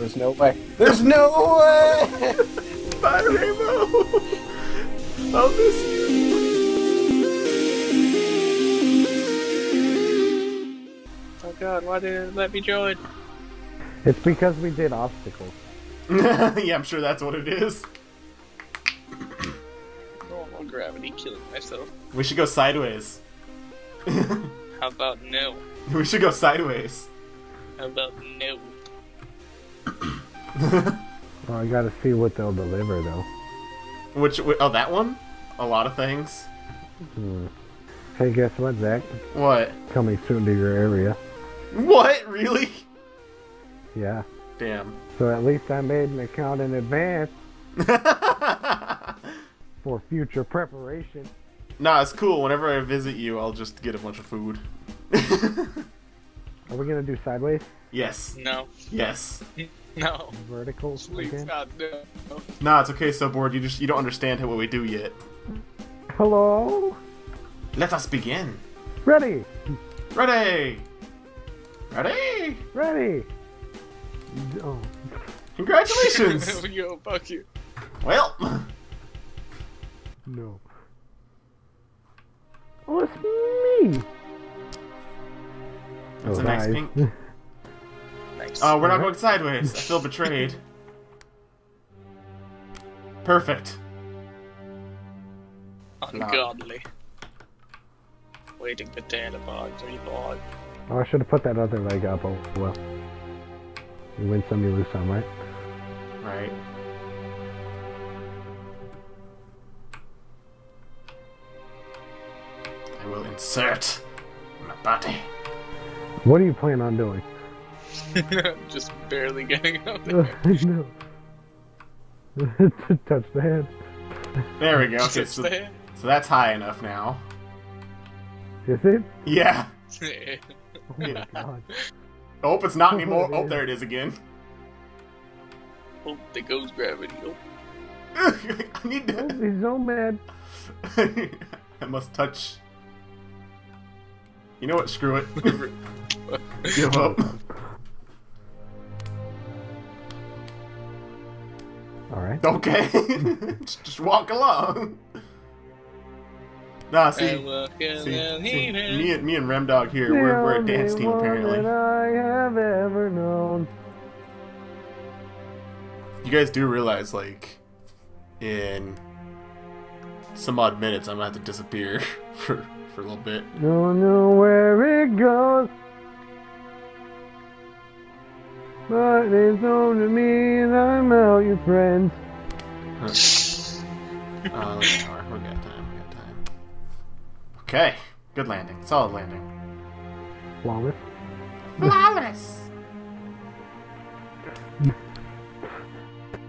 There's no way. There's no way! Bye, Rainbow. I'll miss you. Oh god, why didn't it let me join? It's because we did obstacles. yeah, I'm sure that's what it is. Normal gravity killing myself. We should go sideways. How about no? we should go sideways. How about no? Well, I gotta see what they'll deliver though. Which, oh, that one? A lot of things. Hmm. Hey, guess what, Zach? What? Coming soon to your area. What? Really? Yeah. Damn. So at least I made an account in advance for future preparation. nah, it's cool. Whenever I visit you, I'll just get a bunch of food. Are we gonna do sideways? Yes. No. Yes. No. Verticals Please again? God, no. Nah, it's okay, SoBored. You just you don't understand what we do yet. Hello? Let us begin. Ready! Ready. Ready. Ready! Oh. Congratulations. Yo, fuck you. well. No. Oh, it's me! That's Oh, a nice oh, hi. pink. Nice. Oh, we're not going sideways. I feel betrayed. Perfect. Ungodly. Waiting for Danabogs reborn. Oh, I should have put that other leg up. Oh, well. You win some, you lose some, right? Right. I will insert my body. What do you plan on doing? Just barely getting up there. no. touch the head. There we go. Okay, Just so, there. so that's high enough now. Is it? Yeah. Oh my god. Oh, it's not oh, anymore. Oh, there it is again. oh, there goes gravity. Oh. I need Oh, to. he's so mad. I must touch. You know what? Screw it. Give up. Alright. Okay. just, just walk along. Nah, see, And walk see, see, me and me and Remdog here, we're, we're a dance team apparently. I have ever known. You guys do realize, like, in some odd minutes, I'm gonna have to disappear for for a little bit. Don't know where it goes. But it's known to me and I'm out your friends. Uh, we got hour. We got time. We got time. Okay, good landing. Solid landing. Flawless. Flawless.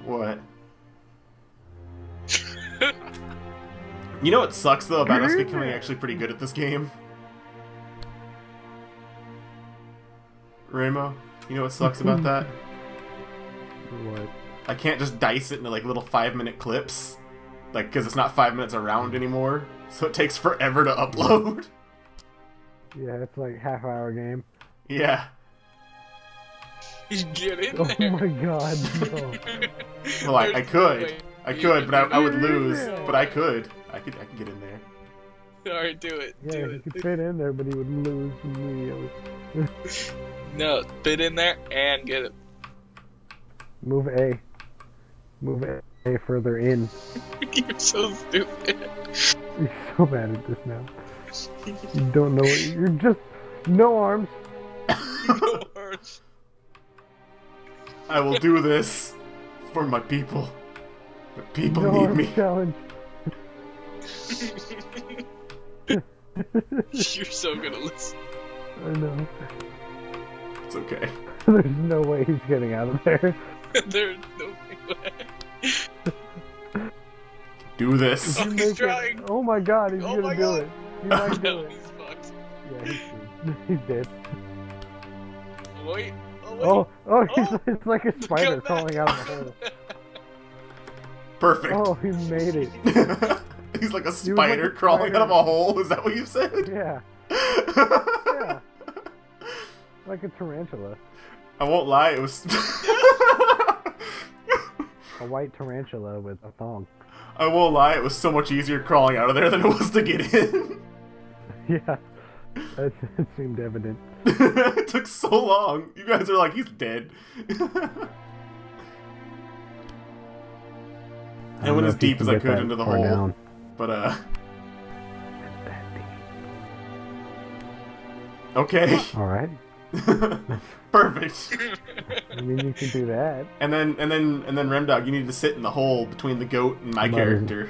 what? You know what sucks though about us becoming actually pretty good at this game? Ramo, you know what sucks about hmm. that? What? I can't just dice it into like little five minute clips, like because it's not five minutes around anymore, so it takes forever to upload. Yeah, it's like half hour game. yeah. Get in oh there. Oh my god, no. Well, I, I could, I could, but I, I would lose. But I could, I could, I could get in there. Alright, do it. Yeah, do he it. could fit in there, but he would lose immediately. No, fit in there and get it. Move A. Move A, A further in. You're so stupid. You're so bad at this now. You don't know what you're just no arms. no arms. I will do this for my people. The people no need arms me. challenge. You're so gonna listen. I know. It's okay. There's no way he's getting out of there. There's no way. Do this. Oh, he's make it- trying. Oh my god, he's Oh gonna do God. it. He might do No, it. he's fucked. Yeah, he's dead. He's dead. Oh, wait. Oh, wait. Oh, oh, oh. he's, Oh. it's like a spider crawling out of the hole. Perfect. Oh, he made it. He's like a like spider a crawling spider. out of a hole. Is that what you said? Yeah, yeah. Like a tarantula. I won't lie. It was. a white tarantula with a thong. I won't lie, it was so much easier crawling out of there than it was to get in. Yeah, that it seemed evident. it took so long. You guys are like, he's dead. I went as deep as I could into the hole. down. But, uh, that okay. All right. Perfect. I mean, you can do that. And then, and then, and then, Remdog, you need to sit in the hole between the goat and my Might- character.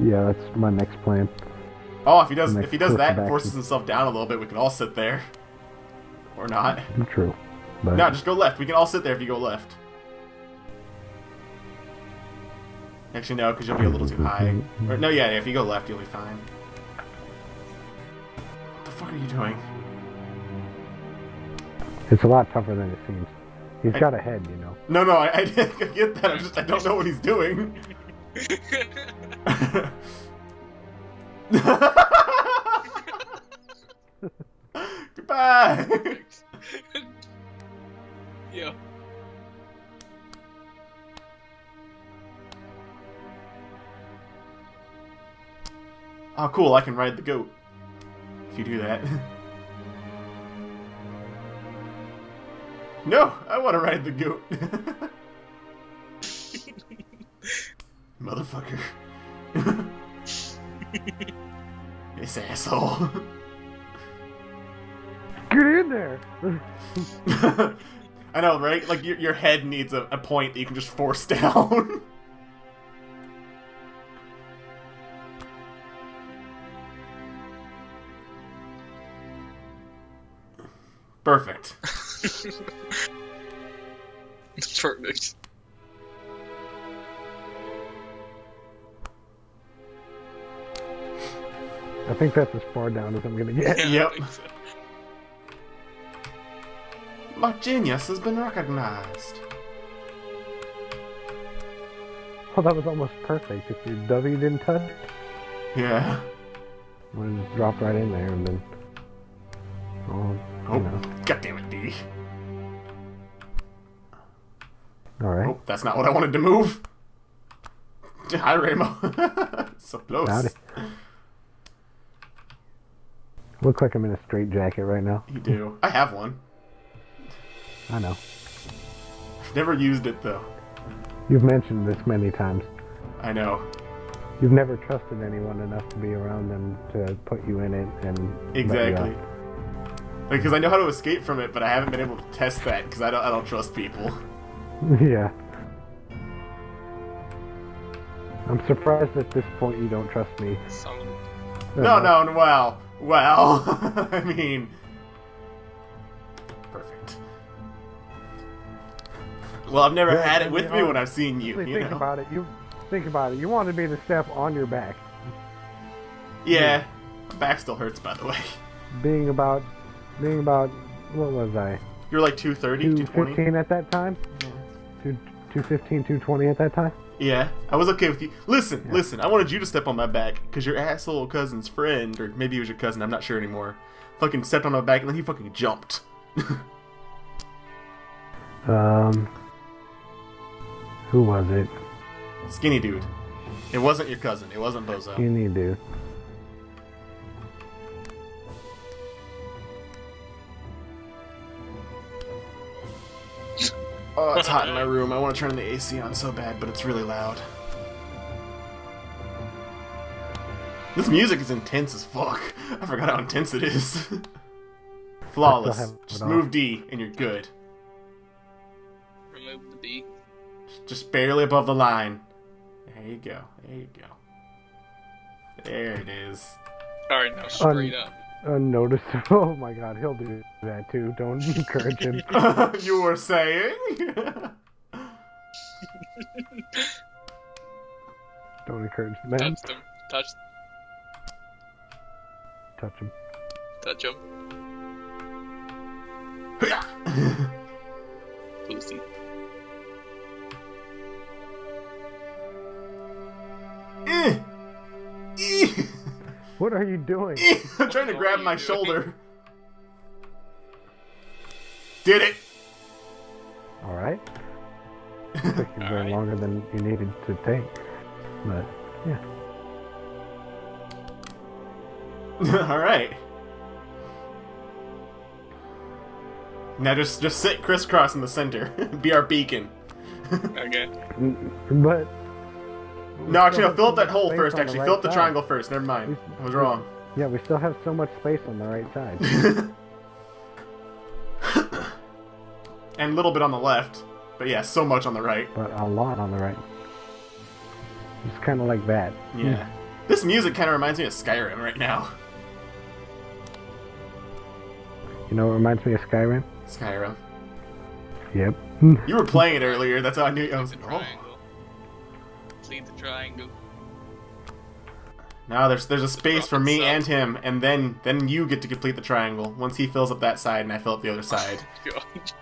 Yeah, that's my next plan. Oh, if he does, if he does that and forces himself down a little bit, we can all sit there. Or not. Mm, true. But No, just go left. We can all sit there if you go left. Actually, no, because you'll be a little too high. Or, no, yeah, if you go left, you'll be fine. What the fuck are you doing? It's a lot tougher than it seems. He's I- got a head, you know. No, no, I, I, I get that. I just I don't know what he's doing. Goodbye. yeah. Oh, cool. I can ride the goat. If you do that. no, I want to ride the goat. Motherfucker. this asshole. Get in there! I know, right? Like your your head needs a, a point that you can just force down. Perfect. Perfect. I think that's as far down as I'm gonna get. Yeah, Yep. so. My genius has been recognized. Well, that was almost perfect. If your W didn't touch, Yeah. would have dropped right in there and then. Oh, Oh, you know. God damn it, D. All right. Oh, that's not what I wanted to move. Hi, Ramo. so close. Howdy. Look like I'm in a straight jacket right now. You do. I have one. I know. I've never used it though. You've mentioned this many times. I know. You've never trusted anyone enough to be around them to put you in it and Exactly. Out. Because I know how to escape from it, but I haven't been able to test that because I don't. I don't trust people. yeah. I'm surprised at this point you don't trust me. Some, uh-huh. No, no, no. Well, well. I mean, perfect. Well, I've never Yeah, had I it mean, with me oh, when I've seen you. Actually, You think know. about it. You think about it. You wanted me to step on your back, Yeah. My back still hurts, by the way. being about, being about, what was I? You're like 230, Two 220. fifteen at that time. Two two fifteen, two twenty at that time. Yeah, I was okay with you. Listen, Yeah. listen. I wanted you to step on my back because your asshole cousin's friend, or maybe it was your cousin. I'm not sure anymore. Fucking stepped on my back and then he fucking jumped. Um, who was it? Skinny dude. It wasn't your cousin. It wasn't Bozo. Skinny dude. Oh, it's hot in my room. I want to turn the AC on so bad, but it's really loud. This music is intense as fuck. I forgot how intense it is. Flawless. Just move D and you're good. remove the D. Just barely above the line. There you go. There you go. There it is. Alright, now straight up. Unnoticeable. Oh my god, he'll do that too. Don't encourage him. you were saying? Don't encourage the man. Touch them. Touch, Touch him. touch him. Pussy. Eh. Eh. What are you doing? I'm trying to What grab my doing? shoulder. Did it. All right. took you very Alright. longer than you needed to take. But yeah, All right. Now just just sit crisscross in the center. Be our beacon. Okay. But No, actually, no, fill up that hole first. Actually, right fill up the side. triangle first. Never mind. I was wrong. yeah, we still have so much space on the right side. and a little bit on the left. But yeah, so much on the right. but a lot on the right. It's kind of like that. Yeah. This music kind of reminds me of Skyrim right now. You know, it reminds me of Skyrim. Skyrim. Yep. You were playing it earlier. That's how I knew. I was like, oh. Triangle. Complete the triangle. Now there's there's a space for me Itself. and him, and then then you get to complete the triangle once he fills up that side and I fill up the other side. Oh God.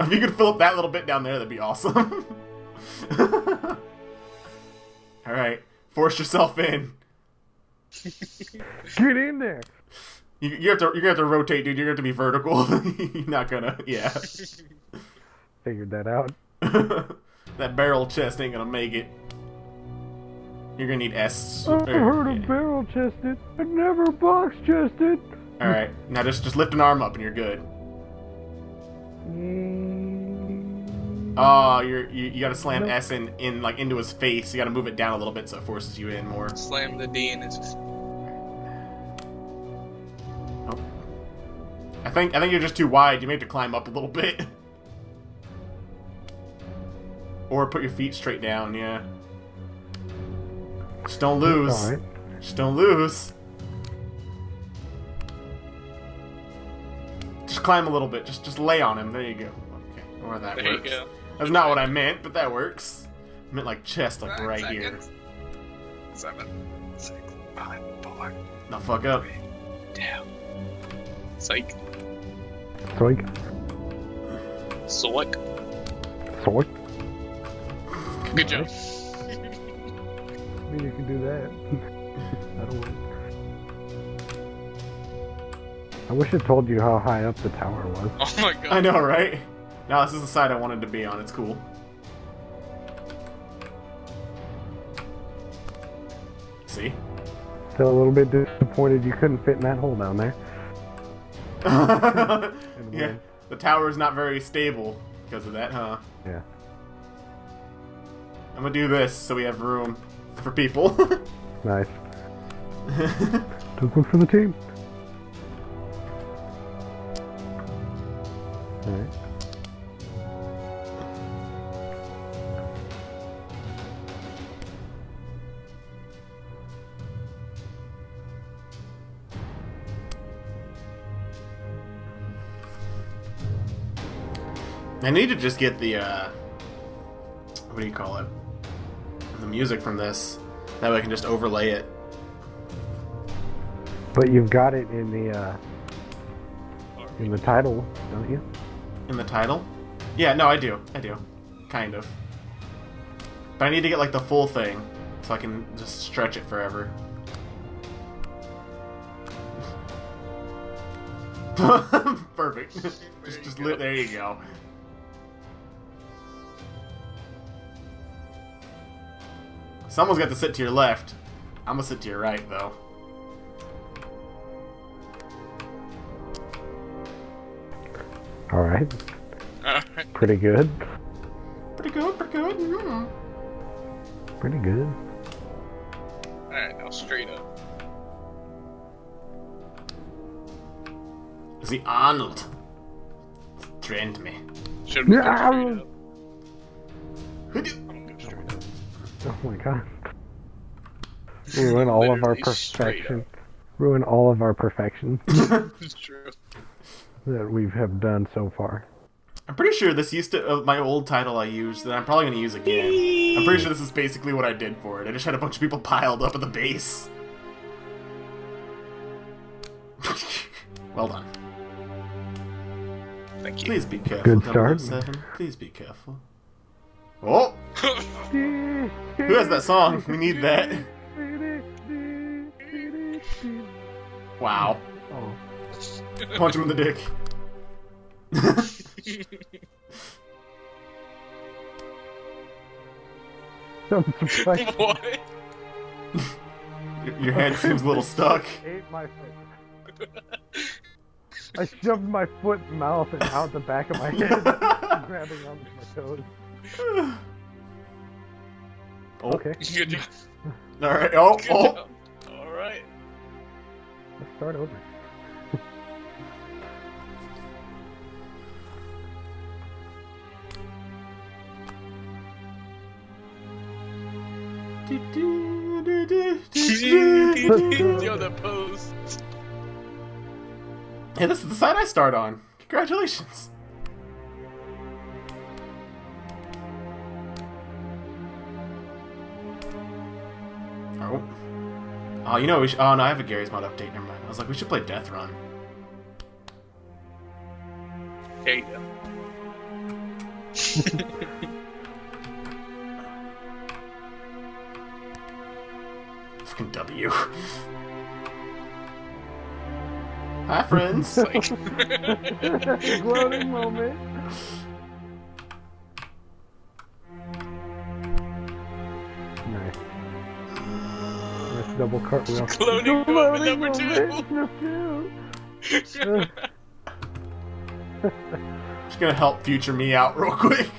if you could fill up that little bit down there, that'd be awesome. All right, force yourself in. Get in there. You, you have to you're gonna have to rotate, dude. You're gonna have to be vertical. you're not gonna, yeah. Figured that out. That barrel chest ain't gonna make it. You're gonna need S. I or- heard of yeah. barrel chested, but never box chested. All right, now just just lift an arm up and you're good. Oh, you're you, you gotta slam Nope. S in, in like into his face. You gotta move it down a little bit so it forces you in more. Slam the D in his. I think I think you're just too wide. You may have to climb up a little bit. Or put your feet straight down, yeah. Just don't lose. Alright. Just don't lose. Just climb a little bit. Just just lay on him. There you go. Okay. Or that There you works. go. That's not what I meant, but that works. I meant like chest, like Five right here. seconds. Seven, six, five, four, Now fuck up. three, two. Psych. Soik. Soik. Soik. Good job. I mean, you can do that. I don't want. I wish it told you how high up the tower was. Oh my god. I know, right? Now this is the side I wanted to be on. It's cool. See? Still a little bit disappointed you couldn't fit in that hole down there. yeah, the tower is not very stable because of that, huh? Yeah. I'm gonna do this so we have room for people. Nice. Took one for the team. Alright. I need to just get the, uh, what do you call it? The music from this. That way I can just overlay it. But you've got it in the uh, in the title, don't you? In the title? Yeah, no, I do. I do. Kind of. But I need to get, like, the full thing so I can just stretch it forever. Perfect. just, just there you go. Someone's got to sit to your left. I'm gonna sit to your right, though. Alright. Alright. Pretty good. Pretty good, pretty good. Mm. Pretty good. Alright, now straight up. The Arnold. Trend me. Should we go Yeah. straight up? Oh my god. Ruin all of our perfection. Ruin all of our perfection It's true. that we have done so far. I'm pretty sure this used to uh, my old title I used that I'm probably gonna use again. I'm pretty sure this is basically what I did for it. I just had a bunch of people piled up at the base. well done. Thank you. Please be careful. Good start. Please be careful. Oh, Who who has that song? We need that. Wow. Oh, Punch him in the dick. What? Your, your hand seems a little stuck. Ate my foot. I shoved my foot mouth and out the back of my head, grabbing onto my toes. Oh, Okay, Good job. all right. Oh, Good oh. job. All right. let's start over. Yo, the pose. Hey, this is the side I start on. Congratulations. Oh, you know, we should, oh no, I have a Garry's Mod update. Never mind. I was like, we should play Death Run. There you go. Fucking W. Hi, friends. Like, Gloating moment. Double cartwheel. Gloating moment number two. moment number two. Just gonna help future me out real quick.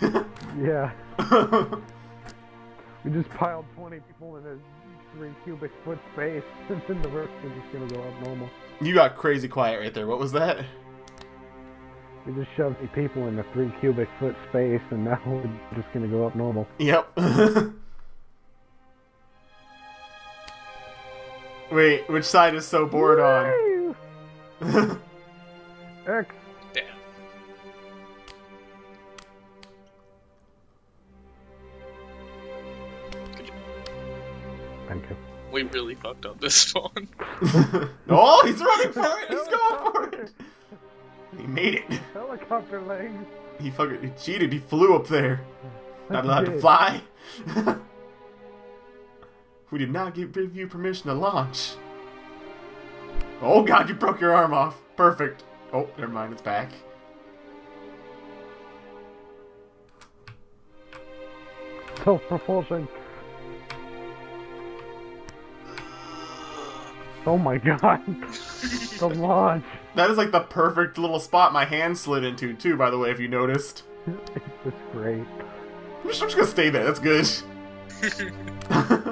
Yeah, we just piled 20 people in a three cubic foot space, and then the rest are just gonna go up normal. you got crazy quiet right there. What was that? We just shoved eight people in a three cubic foot space, and now we're just gonna go up normal. Yep. Wait, which side is SoBored on? Woo! X. Damn. Good job. Thank you. We really fucked up this one. oh, he's running for it. He's going for it. He made it. Helicopter legs. He fucking he cheated. He flew up there. Not allowed to fly. we did not give give you permission to launch. Oh god, you broke your arm off. Perfect. Oh, never mind. It's back. Self propulsion. Oh my god. the launch. That is like the perfect little spot my hand slid into, too, by the way, if you noticed. It's great. I'm just, I'm just gonna stay there. That's good.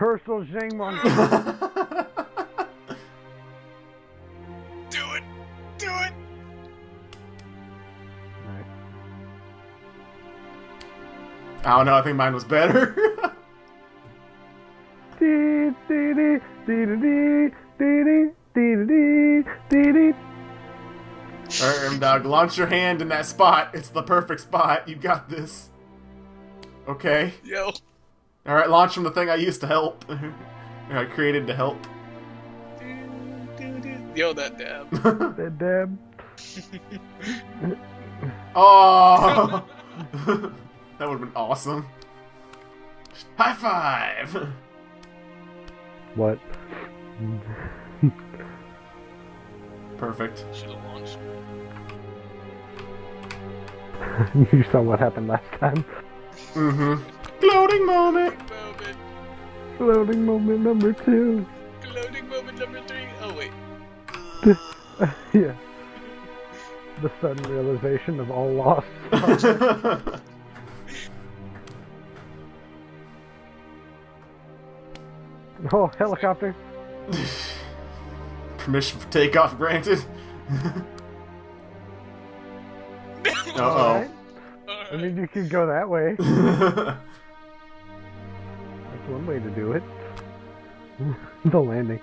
Herschel Zhangmon. Do it! Do it! nice. I don't know. I think mine was better. Dee, dee, dee, dee, dee, dee, dee, dee, dee, dee, dee. Alright, M Dog, launch your hand in that spot. It's the perfect spot. You got this. Okay. Yo. Alright, launch from the thing I used to help. I created to help. Yo, that dab. That dab. oh! that would have been awesome. High five! What? Perfect. Should have launched. you saw what happened last time. Mm-hmm. Gloating moment! Moment. Loading moment number two. Loading moment number three. Oh, wait. yeah. The sudden realization of all lost. oh, helicopter. Permission for takeoff granted. Uh-oh. Alright. I mean, you could go that way. That's one way to do it. the landing.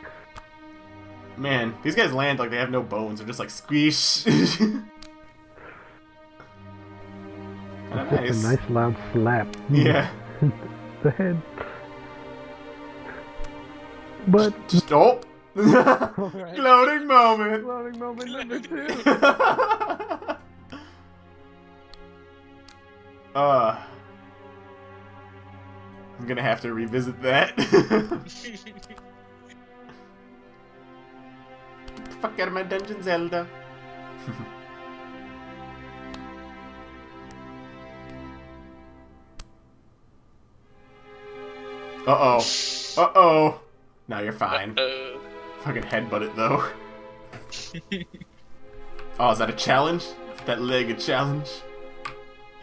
Man, these guys land like they have no bones. They're just like squeeze. Just nice. a nice loud slap. Yeah. the head. But Just oh. Gloating moment. loading moment number two. uh, gonna have to revisit that. Get the fuck out of my dungeon, Zelda. Uh-oh. Uh-oh. Now you're fine. Uh -oh. Fucking headbutt it, though. oh, is that a challenge? Is that leg a challenge?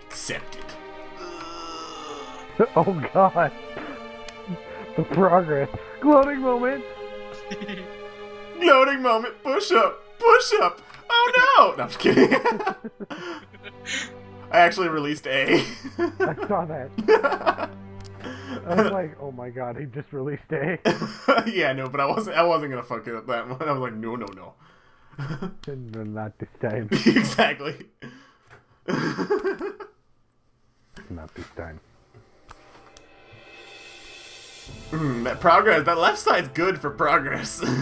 Accepted. Oh god. The progress. Gloating moment. Loading moment. Push up. Push up. Oh no! No, I'm just kidding. I actually released A. I saw that. I was like, oh my god, he just released A. yeah, no, but I wasn't. I wasn't gonna fuck it up that one. I was like, no, no, no. No, Not this time. exactly. Not this time. Hmm, that progress. That left side's good for progress.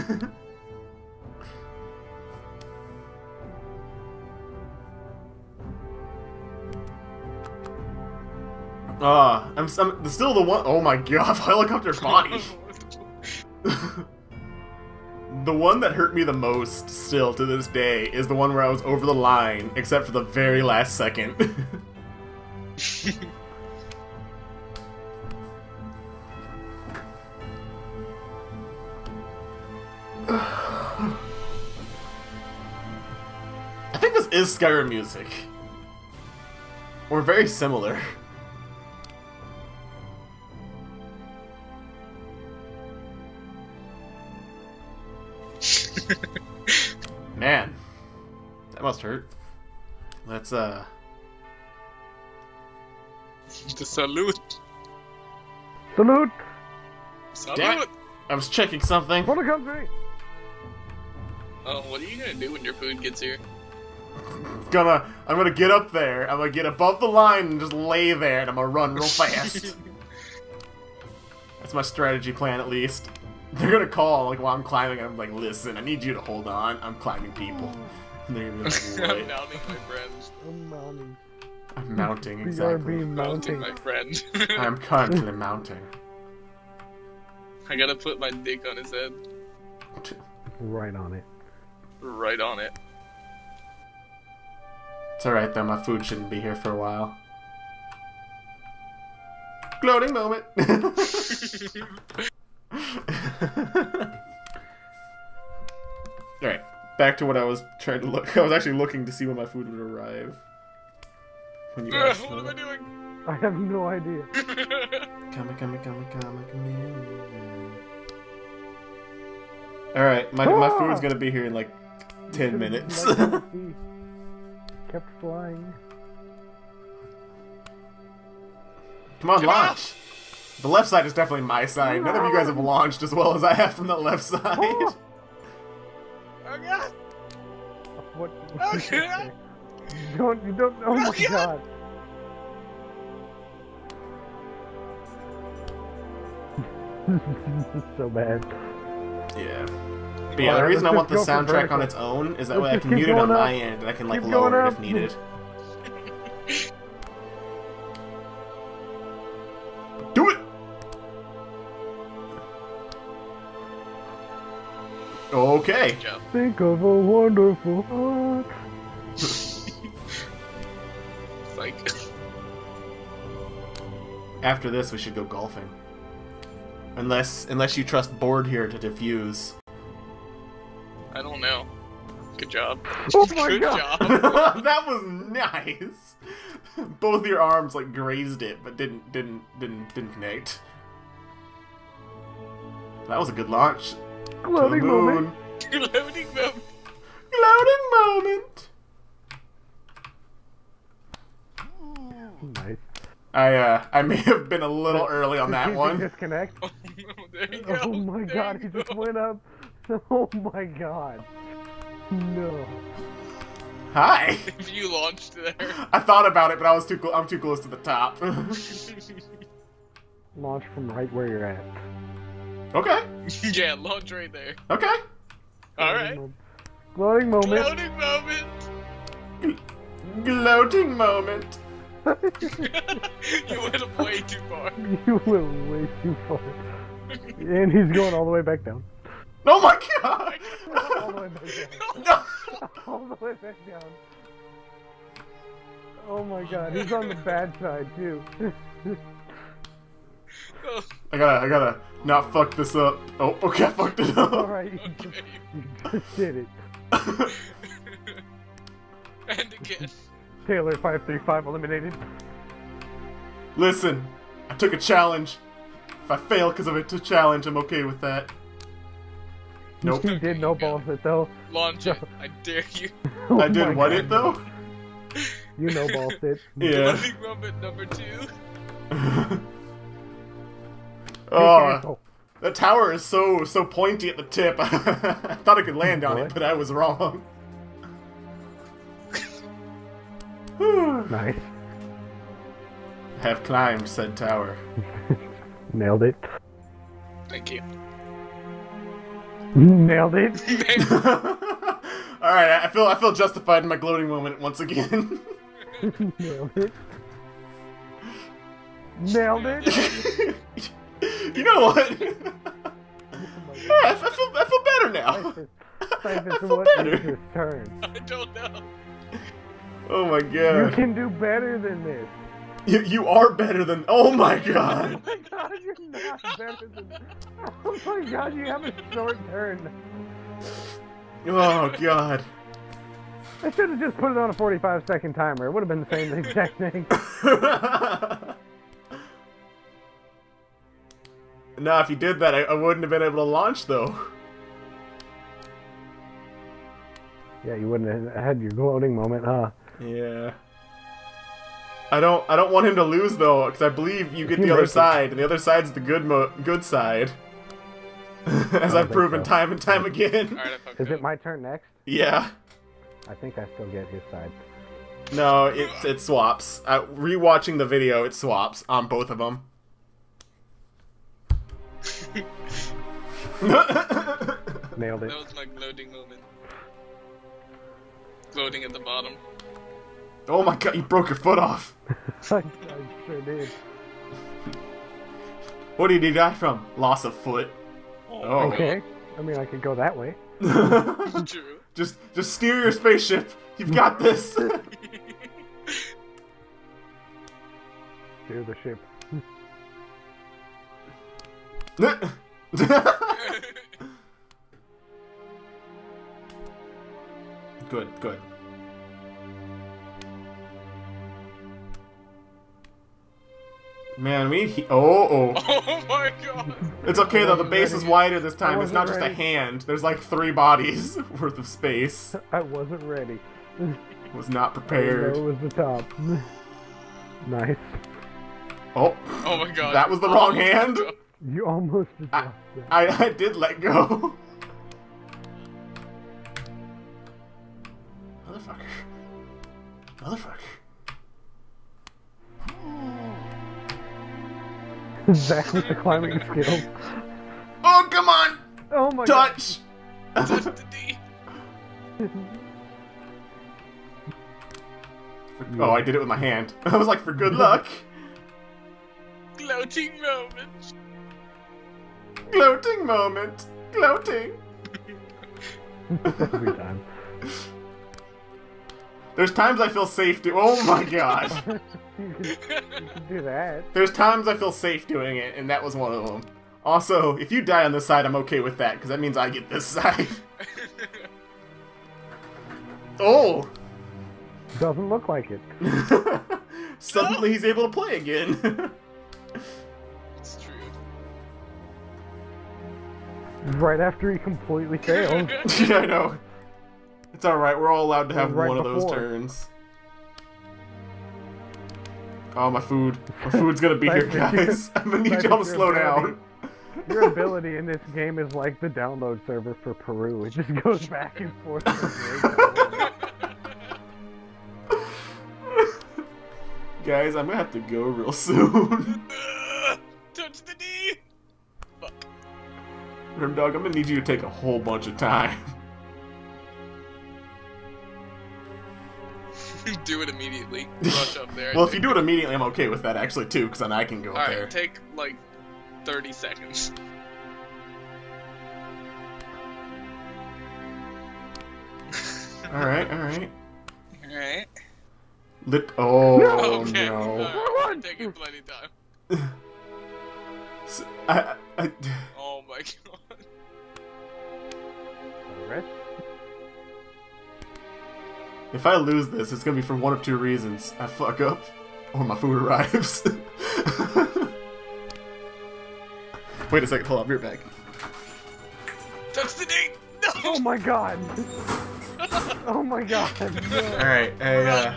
Ah, I'm, I'm still the one oh my god, helicopter body. the one that hurt me the most, still to this day, is the one where I was over the line, except for the very last second. Is Skyrim music. Or very similar. Man, that must hurt. Let's uh. the salute. Salute Salute. Damn it. I was checking something. for the country. Oh, what are you gonna do when your food gets here? Gonna, I'm gonna get up there. I'm gonna get above the line and just lay there, and I'm gonna run real fast. That's my strategy plan, at least. They're gonna call like while I'm climbing. I'm like, listen, I need you to hold on. I'm climbing people. And they're gonna be like, I'm mounting my friends. I'm mounting. I'm mounting exactly. BRB Mounting mounting. my friend. I'm currently mounting. I gotta put my dick on his head. Right on it. Right on it. It's alright though, my food shouldn't be here for a while. Gloating moment! Alright, back to what I was trying to look. I was actually looking to see when my food would arrive. When you Ugh, asked what am I doing? I have no idea. Come, come, come, come, come Alright, my, my food's ah! gonna be here in like 10 minutes. Like how he Kept flying. Come on, Get launch! The left side is definitely my side. None of you guys have launched as well as I have from the left side. Oh. Oh god! What? Oh, God. You don't. You don't. Oh my God. god. This is so bad. Yeah. But yeah, the reason I want the just go for soundtrack on its own is that way I can mute it on going my end and I can like Keep lower it if needed. Do it! Okay. Think of a wonderful heart. Like, After this, we should go golfing. Unless, unless you trust Board here to defuse. I don't know. Good job. Oh my Good God. job. that was nice. Both your arms like grazed it, but didn't didn't didn't didn't connect. That was a good launch. To the Gloating moment. moon. Loading them. Gloating moment. Nice. I uh I may have been a little early on that one. Disconnect. Oh, there you go. Oh my There god, you he just went up. Oh my god. No. Hi. If you launched there. I thought about it, but I was too cl- I'm too close to the top. Launch from right where you're at. okay. yeah, launch right there. Okay. Alright. Gloating moment. Loading moment. Gloating moment. you went way too far. You went way too far. And he's going all the way back down. Oh my god. All the way back down. no. All the way back down. Oh my god, he's on the bad side too. I gotta, I gotta not fuck this up. Oh, okay, I fucked it up. Alright, you, Okay. just- you just did it. and again. Taylor 535 eliminated. Listen, I took a challenge. If I fail because of a challenge, I'm okay with that. Nope. You did no balls it though. Launch it. I dare you. Oh I did my what God. it though? You know balls it. Yeah. Loading moment number two. oh, the tower is so so pointy at the tip. I thought I could land on it, but I was wrong. Nice. Have climbed said tower. Nailed it. Thank you. Nailed it. All right, I feel I feel justified in my gloating moment once again. Nailed it. Nailed it. you know what? Yeah, I, I feel I feel better now. Cyphers, I feel what is better. this turn? I don't know. Oh my god. You can do better than this. You, you are better than. Oh my god. Oh my god, you're not better than Oh my god, you have a short turn. Oh god. I should have just put it on a 45 second timer. It would have been the same exact thing. nah, if you did that, I, I wouldn't have been able to launch though. Yeah, you wouldn't have had your gloating moment, huh? Yeah. I don't. I don't want him to lose though, because I believe you get the other side, and the other side's the good mo- good side. As I've proven so. time and time again. Alright, I Is it my turn next? Yeah. I think I still get his side. No, it it swaps. Uh, rewatching the video, it swaps on both of them. Nailed it. That was my gloating moment. Gloating at the bottom. Oh my god, you broke your foot off. I, I sure did. What did he die from? Loss of foot. Oh. oh. Okay. I mean, I could go that way. True. just just steer your spaceship. You've got this. Steer the ship. good, good. Man, we he- oh oh. oh my god. It's okay though. The wasn't base is wider this time. It's wasn't not just a hand. There's like three bodies worth of space. I wasn't ready. Was not prepared. know it was the top. nice. Oh, Oh my god. That was the wrong Oh, hand? God. You almost adjusted. I I did let go. Motherfucker. Motherfucker. Zach with the climbing skills. Oh come on! Oh my Touch! Touch the D. oh, I did it with my hand. I was like, for good luck. Gloating moment. Gloating moment. Gloating. Every time. There's times I feel safe do- Oh my god. You, can, you can do that. There's times I feel safe doing it, and that was one of them. Also, if you die on this side, I'm okay with that, because that means I get this side. oh! Doesn't look like it. Suddenly he's able to play again. it's true. Right after he completely failed. yeah, I know. It's alright, we're all allowed to have Right one of those turns. Oh, my food. My food's gonna be here, guys. I'm gonna need y'all to slow ability. down. Your ability in this game is like the download server for Peru. It just goes back and forth. guys, I'm gonna have to go real soon. Touch the D. Fuck. Grimdog, I'm gonna need you to take a whole bunch of time. Do it immediately. Rush up there. well, if you do it immediately, I'm okay with that actually too, because then I can go up there. Alright, take like 30 seconds. Alright, alright. Alright. Lit. Oh okay. no. Alright, we're taking plenty of time. S- I, I, Oh my god. Alright. If I lose this, it's gonna be for one of two reasons: I fuck up, or my food arrives. Wait a second, hold on, be right back. Touch the date! Oh my god! oh my god! No. Alright, I, uh,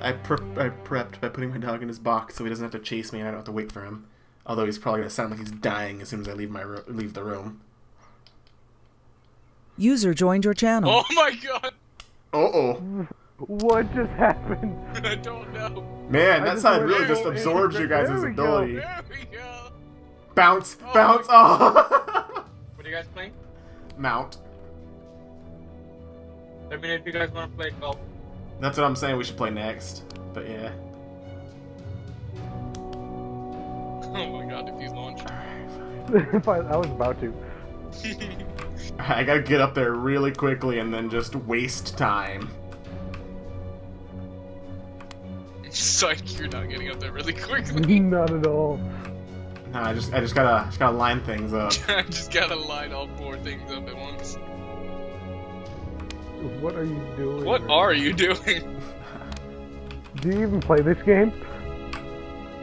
I, pre- I prepped by putting my dog in his box so he doesn't have to chase me and I don't have to wait for him. Although he's probably gonna sound like he's dying as soon as I leave my ro- leave the room. User joined your channel. Oh my god! Uh oh. What just happened? I don't know. Man, I that just side went, really "Oh, just it's absorbs your there guys' we go." ability. There we go. Bounce, Oh bounce, my- oh! What are you guys playing? Mount. Let me know if you guys want to play golf. That's what I'm saying we should play next. But yeah. Oh my god, if he's launched. if I, I was about to. I gotta get up there really quickly and then just waste time. Psych, you're not getting up there really quickly. Not at all. No, I just I just gotta just gotta line things up. I just gotta line all four things up at once. What are you doing? What right are you doing? Do you even play this game?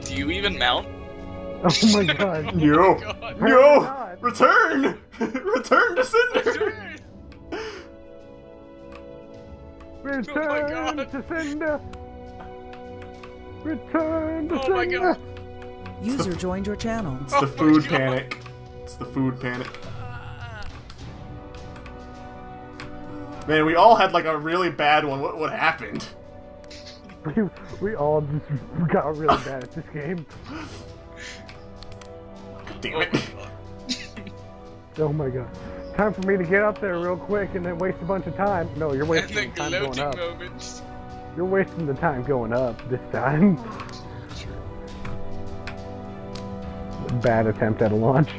Do you even mount? Oh my god. Yo! Oh my god. No! Return! Return to Cinder! Return oh God. to sender. Return to Oh my sender. god. User joined your channel. It's Oh the my food panic. It's the food panic. Man, we all had like a really bad one. What what happened? We, we all just got really bad at this game. Damn Oh it. My god. Oh my god. Time for me to get up there real quick and then waste a bunch of time. No, you're wasting the the time going up. moments. You're wasting the time going up this time. Bad attempt at a launch.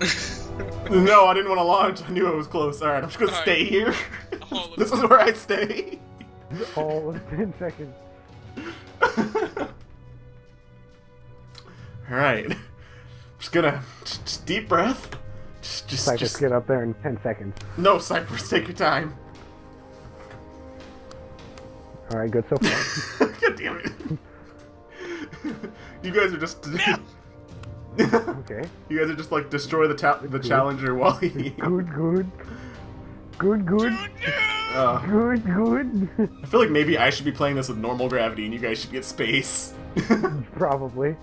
No, I didn't want to launch. I knew it was close. Alright, I'm just gonna Alright. stay here. This is where I stay. All in 10 seconds. Alright. Just gonna just, just deep breath. Just just, Cypress, just get up there in 10 seconds. No, Cypress, take your time. Alright, good so far. God damn it. you guys are just okay. You guys are just like destroy the ta- the challenger while he Good, good. Good, good. uh, Good, good. I feel like maybe I should be playing this with normal gravity and you guys should get space. Probably.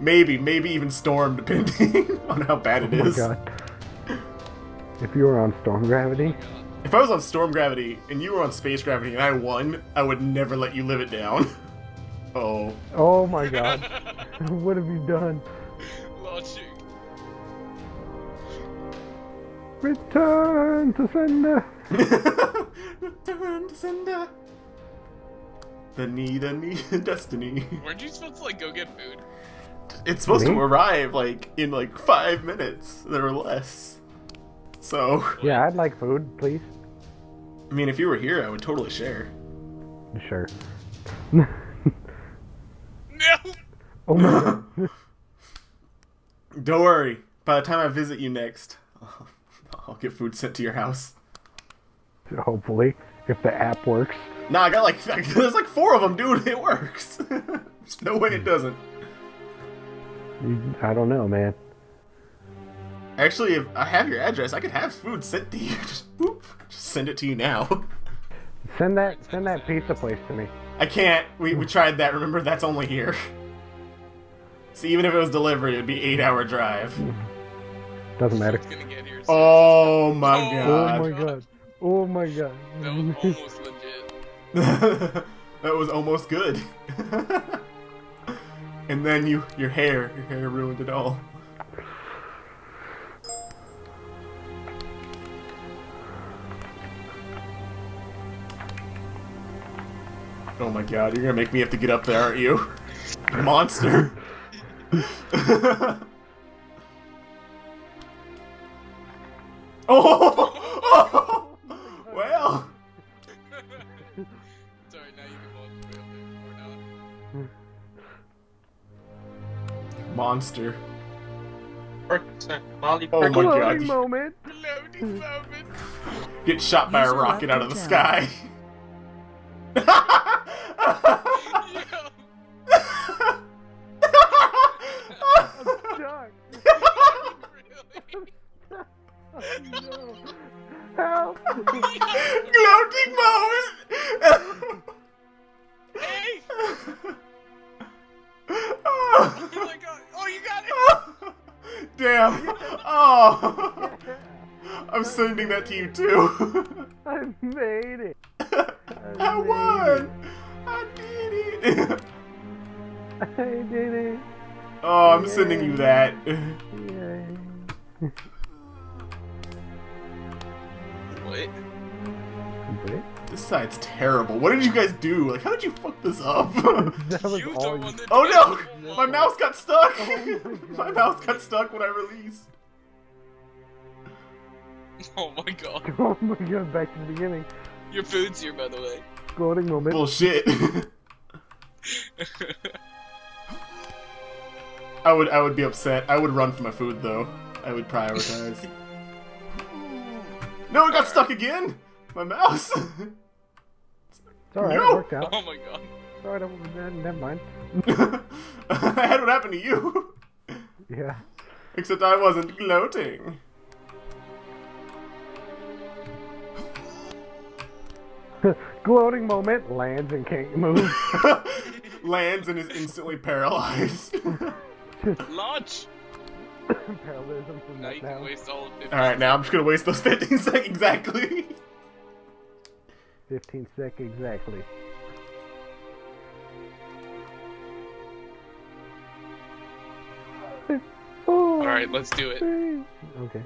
Maybe, maybe even storm, depending on how bad it Oh my god. If you were on storm gravity, If I was on storm gravity and you were on space gravity and I won, I would never let you live it down. Oh. oh my god. what have you done? Launching. Return to sender. Return to sender. The need, the need, destiny. Weren't you supposed to like go get food? It's supposed Me? to arrive like in like five minutes or less. So, Yeah, I'd like food, please. I mean, if you were here, I would totally share. Sure. No. Oh god. Don't worry. By the time I visit you next, I'll get food sent to your house. Hopefully, if the app works. Nah, I got like there's like four of them, dude. It works. There's no way it hmm. doesn't. You- I don't know, man. Actually, if I have your address, I could have food sent to you. Just boop, just send it to you now. Send that send that pizza place to me. I can't. We we tried that. Remember, that's only here. See, even if it was delivery, it'd be eight hour drive. Doesn't matter. Get here. soon. Oh my Oh Oh my god. Oh my god. That was almost legit. that was almost good. And then you, your hair, your hair ruined it all. Oh my god, you're gonna make me have to get up there, aren't you? Monster. oh! Monster. Molly Oh my God. Moment. Loading moment. Get shot by a rocket out of the your sky. sending that to you too. I made it. I won. I did it. I did it. Oh, I'm sending you that. Yay. Wait. Complete. This side's terrible. What did you guys do? Like, how did you fuck this up? That was You all you. oh no! My mouse got stuck! Oh my my mouse got stuck when I released. Oh my god. Oh my god, back to the beginning. Your food's here, by the way. Gloating moment. Bullshit. I would I would be upset. I would run for my food though. I would prioritize. no, it got stuck again! My mouse! It's alright, No. it worked out. oh my god. It's alright, I- never mind. I had what happened to you. Yeah. Except I wasn't gloating. Gloating moment lands and can't move. Lands and is instantly paralyzed. Launch! Parallelism from Now that you can now. all. Alright, now I'm just gonna waste those 15 seconds exactly. 15 seconds exactly. Alright, let's do it. Okay.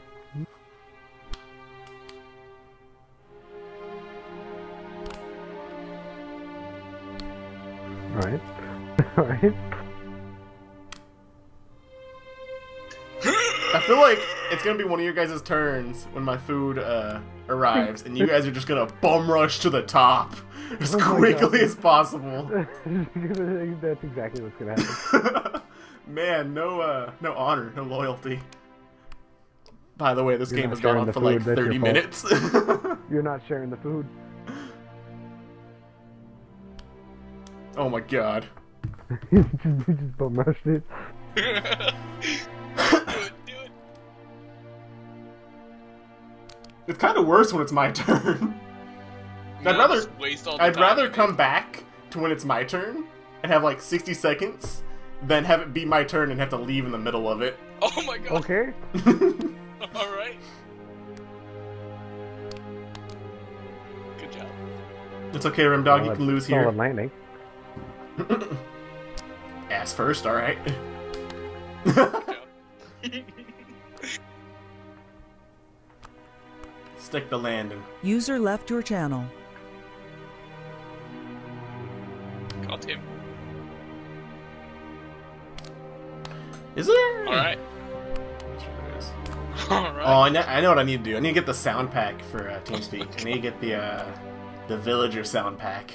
Alright. Alright. I feel like it's gonna be one of your guys' turns when my food uh, arrives, and you guys are just gonna bum rush to the top as Oh quickly God. as possible. That's exactly what's gonna happen. Man, no uh, no honor, no loyalty. By the way, this You're game has gone on for like that's 30 minutes. You're not sharing the food. Oh my god. you just, you just bum rushed it. do it, do it. It's kind of worse when it's my turn. I'd No, rather waste all the I'd time rather come need. back to when it's my turn and have like 60 seconds than have it be my turn and have to leave in the middle of it. Oh my god. Okay. Alright. Good job. it's okay, Remdog, you can lose solid here. landing. Ass first, alright. Stick the landing. User left your channel. Call Tim. Is there? Alright. Sure. Alright. Oh, I know, I know what I need to do. I need to get the sound pack for uh, TeamSpeak. I need to get the uh, the villager sound pack.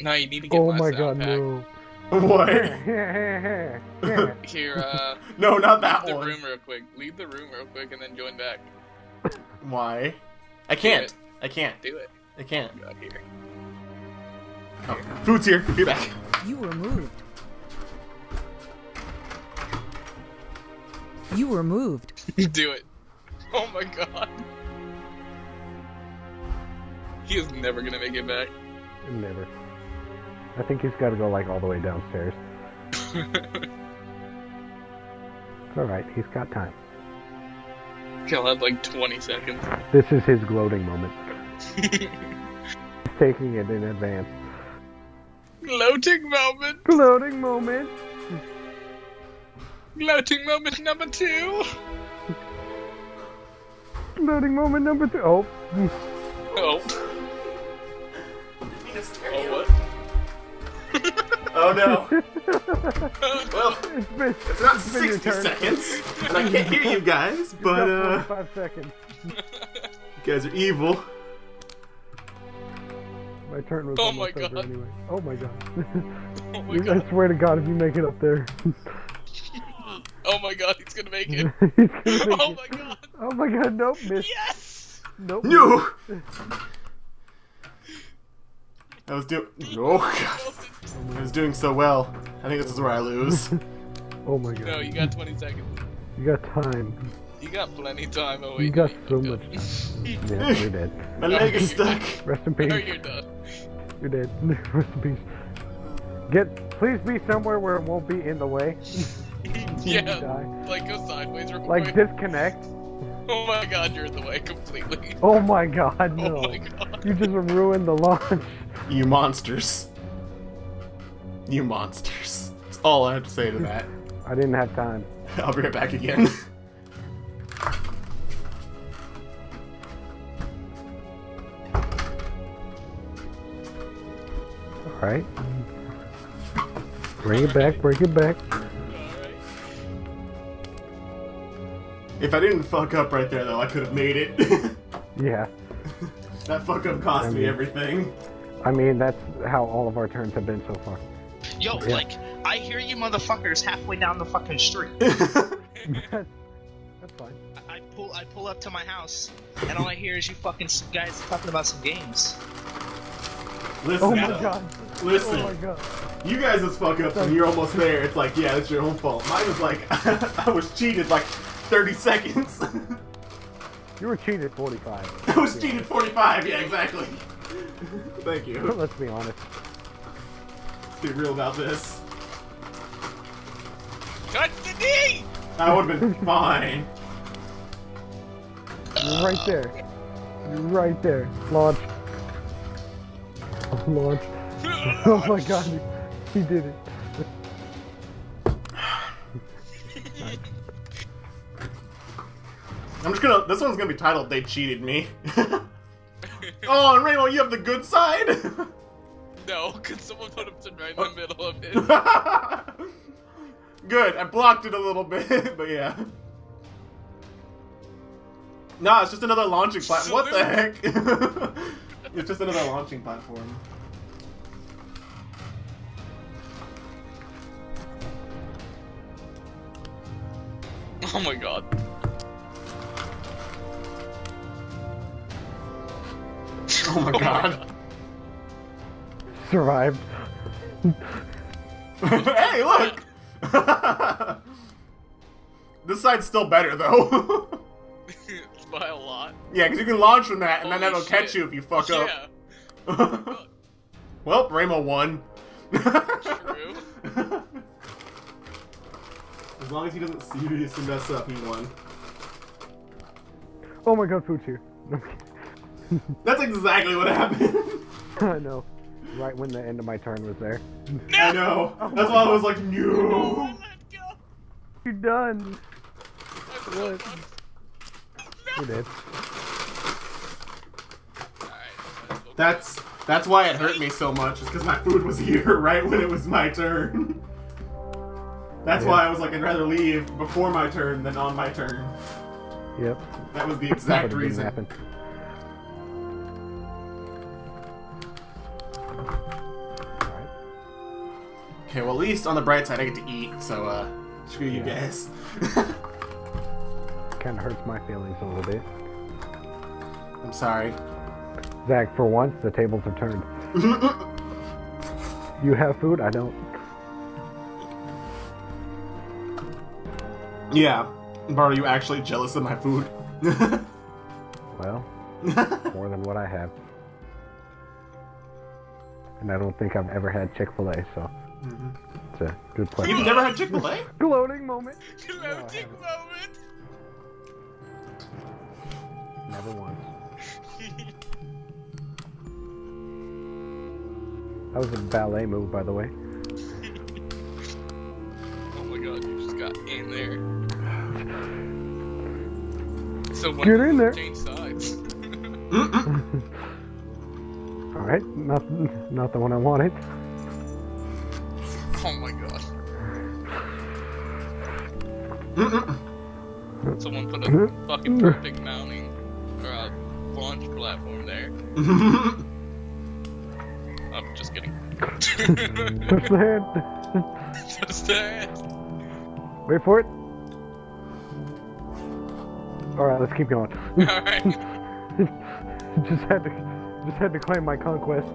No, you need to get Oh my, my god, pack. no. What? Here, uh, no, not that leave the room real quick. Leave the room real quick and then join back. Why? I can't. I can't. Do it. I can't. Go out here. Oh, food's here. Be back. You were moved. You were moved. Do it. Oh my god. He is never gonna make it back. Never. I think he's got to go like all the way downstairs. It's alright, he's got time. He'll have like 20 seconds. This is his gloating moment. He's taking it in advance. Gloating moment. Gloating moment. Gloating moment number two. Gloating moment number two. Oh. Oh. Oh what? Oh no. Well, It's been, it's not it's been 60 seconds, and I can't hear you guys, but uh, Five seconds. you guys are evil. My turn was Oh almost my over anyway. Oh my god. Oh my god. I god. swear to god if you make it up there. Oh my god, he's gonna make it. Gonna make Oh it. my god. Oh my god, nope, miss. Yes! Nope. No! I was doing. Oh god. I was doing so well. I think this is where I lose. Oh my god. No, you got 20 seconds. You got time. You got plenty of time. Oh, You got so much time. Yeah, you're dead. My leg is stuck. Rest in peace. No, you're done. You're dead. Rest in peace. Get, please be somewhere where it won't be in the way. yeah, like go sideways real Like quick. disconnect. Oh my god, you're in the way completely. Oh my god, oh no. Oh my god. You just ruined the launch. You monsters. You monsters. That's all I have to say to that. I didn't have time. I'll be right back again. Alright. Bring it back, bring it back. If I didn't fuck up right there, though, I could have made it. Yeah. that fuck up cost I me everything. I mean, that's how all of our turns have been so far. Yo, Yeah. like, I hear you motherfuckers halfway down the fucking street. that's fine. I I pull, I pull up to my house, and all I hear is you fucking guys talking about some games. Listen, Oh my though. god. Listen. Oh my god. You guys just fuck up and you're almost there. It's like, yeah, it's your own fault. Mine was like, I was cheated like 30 seconds. You were cheated 45. I was cheated 45. Yeah, exactly. Thank you. Let's be honest. Let's be real about this. Cut the knee! I would have been fine. You're right there. You're right there. Launch. Launch. Oh my god. He, he did it. I'm just gonna. This one's gonna be titled "They Cheated Me." oh, and Rainbow, you have the good side. No, because someone put him to right in the oh. middle of it. good. I blocked it a little bit, but yeah. Nah, it's just another launching platform. What the heck? it's just another launching platform. Oh my god. Oh my oh god. Survived. hey, look! this side's still better, though. By a lot. yeah, because you can launch from that, and then that'll catch you if you fuck yeah, up. well, Ramo won. true. As long as he doesn't seriously mess up, he won. Oh my god, food's here. That's exactly what happened. I know. Right when the end of my turn was there. I know. That's why I was like, no. Oh Let go. You're done. I'm so What? done. You did. That's that's why it hurt me so much. Is because my food was here right when it was my turn. That's Yeah. why I was like, I'd rather leave before my turn than on my turn. Yep. That was the exact would've didn't reason. happen. Okay, well at least on the bright side I get to eat, so uh screw you Yeah. guys. Kinda hurts my feelings a little bit. I'm sorry. Zach, for once, the tables are turned. You have food? I don't. yeah. Bart, are you actually jealous of my food? Well, more than what I have. And I don't think I've ever had Chick fil A, so it's a good question. You've never had Chick-fil-A? Gloating moment! Clouding moment. Never once. That was a ballet move, by the way. Oh my god, you just got in there. So when Get in there. change sides. Alright, not, not the one I wanted. Oh my god. Someone put a fucking perfect mounting or a launch platform there. I'm just kidding. Push the hand. Just that. Wait for it. Alright, let's keep going. Alright. just had to just had to claim my conquest.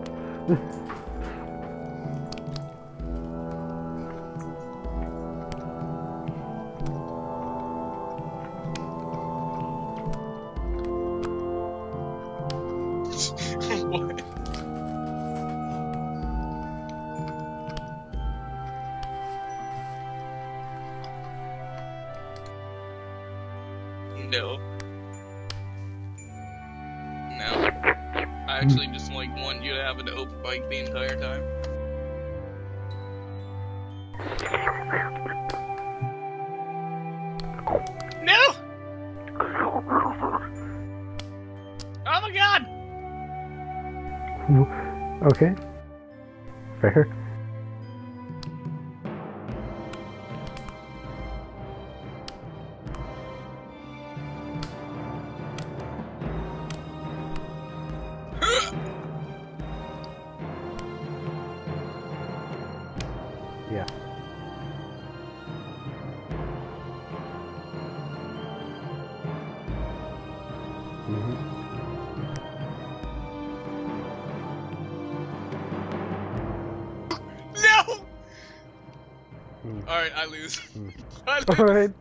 Alright, I lose. Hmm. Lose. Alright.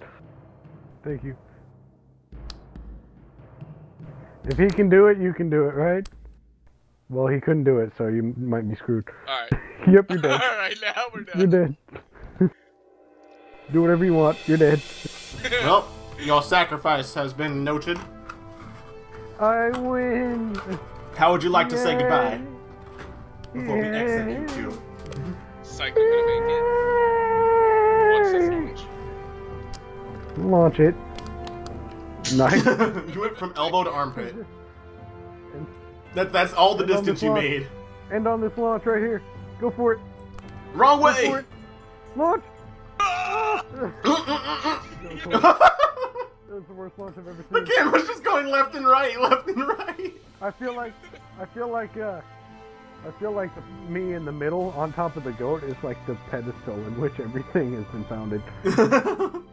Thank you. If he can do it, you can do it, right? Well, he couldn't do it, so you might be screwed. Alright. yep, you're dead. Alright, now we're done. You're dead. do whatever you want. You're dead. Well, your sacrifice has been noted. I win. How would you like to say goodbye Yay. before we exit Yay. YouTube? Psycho launch? Launch it. Nice. you went from elbow to armpit. That, that's all the And distance you clock. made. End on this launch right here. Go for it. Wrong Go for way! it. Launch. That was the worst launch I've ever seen. the seen. camera's just going left and right, left and right. I feel like, I feel like, uh, I feel like the, me in the middle on top of the goat is like the pedestal in which everything has been founded.